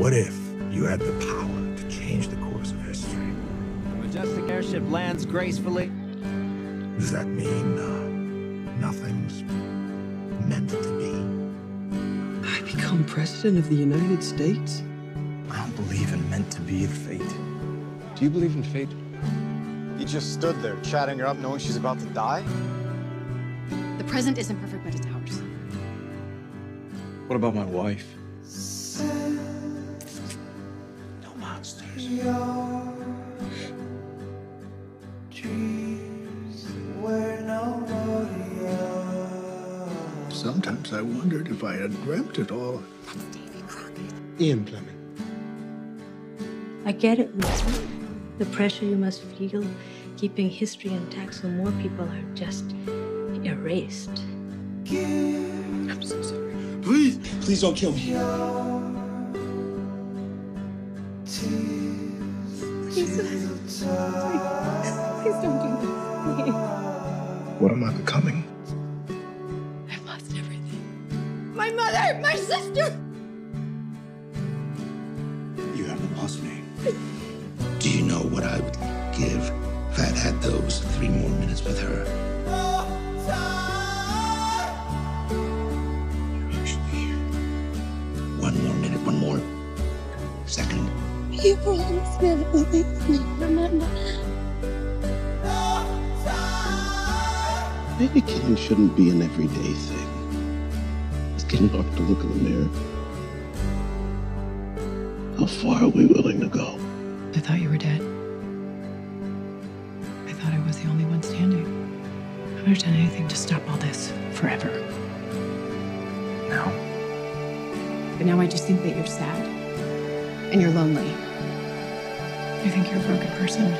What if you had the power to change the course of history? The majestic airship lands gracefully. Does that mean uh, nothing's meant to be? I become president of the United States? I don't believe in meant to be fate. Do you believe in fate? You just stood there, chatting her up, knowing she's about to die? The present isn't perfect, but it's ours. What about my wife? No monsters. Sometimes I wondered if I had dreamt it all. Ian Fleming. I get it, Wilson. The pressure you must feel keeping history intact so more people are just erased. I'm so sorry. Please, please don't kill me. Please, please don't do this. Please. What am I becoming? I've lost everything. My mother, my sister. You haven't lost me. Do you know what I would give if I'd had those three more minutes with her? You promised me that would make me remember. Maybe killing shouldn't be an everyday thing. It's getting hard to look in the mirror. How far are we willing to go? I thought you were dead. I thought I was the only one standing. I would have done anything to stop all this forever. Now, But now I just think that you're sad. And you're lonely. I think you're a broken person.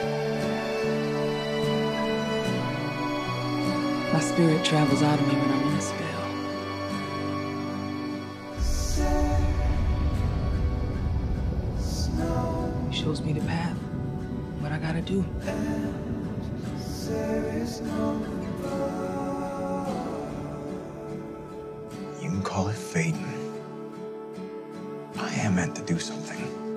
My spirit travels out of me when I'm in a spell. He shows me the path. What I gotta do. you can call it fate. I am meant to do something.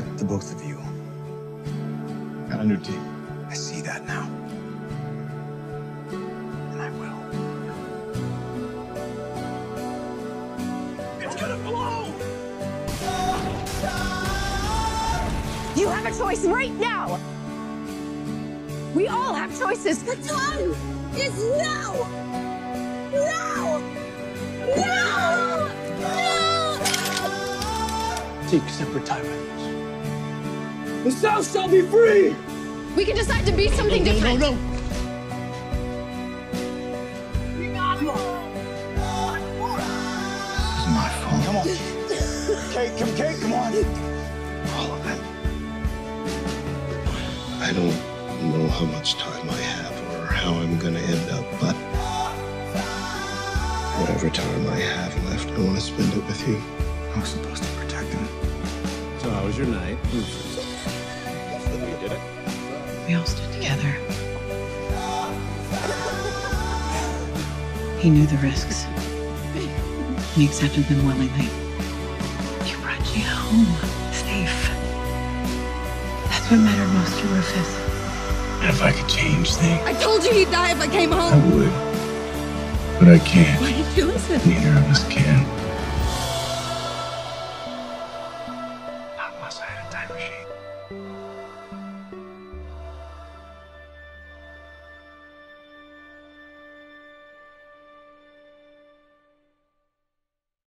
Protect the both of you. Got a new team. I see that now. And I will. It's gonna blow! You have a choice right now. We all have choices. The time is now. Now. Now. Now. Take separate time with us. The South shall be free! We can decide to be something different. no. This is my fault. Come on. Kate, come, Kate, come on. All of it. I don't know how much time I have or how I'm gonna end up, but whatever time I have left, I want to spend it with you. I was supposed to protect him. So how was your night? We did it. We all stood together. He knew the risks. And he accepted them willingly. He brought you home, safe. That's what mattered most to Rufus. And if I could change things, I told you he'd die if I came home. I would. But I can't. Why did you listen? Neither of us can.